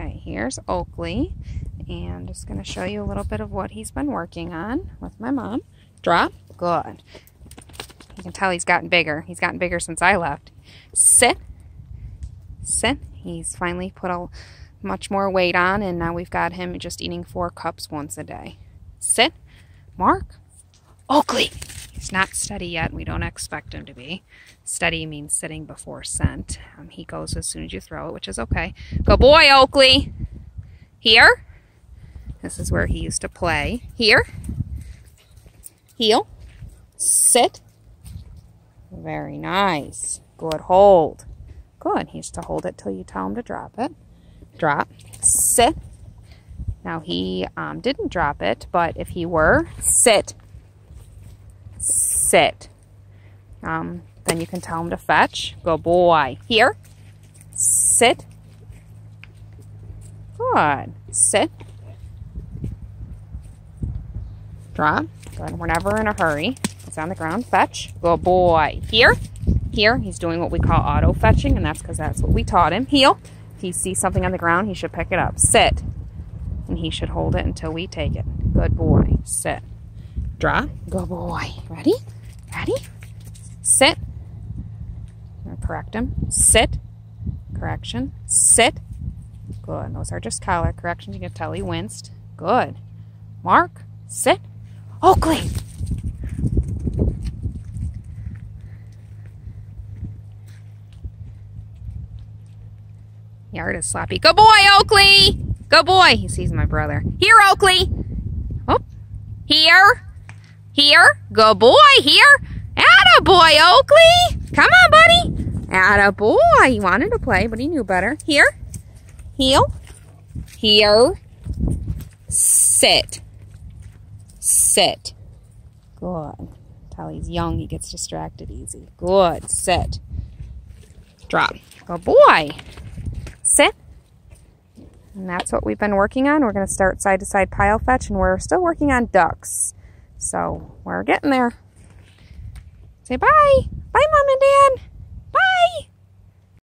Okay, here's Oakley. And just going to show you a little bit of what he's been working on with my mom. Drop. Good. You can tell he's gotten bigger. He's gotten bigger since I left. Sit. Sit. He's finally put a much more weight on, and now we've got him just eating four cups once a day. Sit. Mark. Oakley. He's not steady yet. We don't expect him to be. Steady means sitting before sent. Um, he goes as soon as you throw it, which is okay. Go boy, Oakley. Here. This is where he used to play. Here. Heel. Sit. Very nice. Good hold. Good. He used to hold it till you tell him to drop it. Drop. Sit. Now he um, didn't drop it, but if he were, sit sit. Um, then you can tell him to fetch. Go boy. Here. Sit. Good. Sit. Drop. Good. We're never in a hurry. It's on the ground. Fetch. Go boy. Here. Here. He's doing what we call auto fetching, and that's because that's what we taught him. Heel. If he sees something on the ground, he should pick it up. Sit. And he should hold it until we take it. Good boy. Sit. Draw. Go boy. Ready? Ready? Sit. correct him. Sit. Correction. Sit. Good. Those are just collar corrections. You can tell he winced. Good. Mark. Sit. Oakley. Yard is sloppy. Good boy, Oakley. Good boy. He sees my brother. Here, Oakley. Oh, here. Here. Good boy. Here. Atta boy, Oakley. Come on, buddy. Atta boy. He wanted to play, but he knew better. Here. Heel. Here. Sit. Sit. Good. Until he's young, he gets distracted easy. Good. Sit. Drop. Good boy. Sit. And that's what we've been working on. We're going to start side-to-side -side pile fetch, and we're still working on ducks. So we're getting there. Say bye. Bye, Mom and Dad. Bye.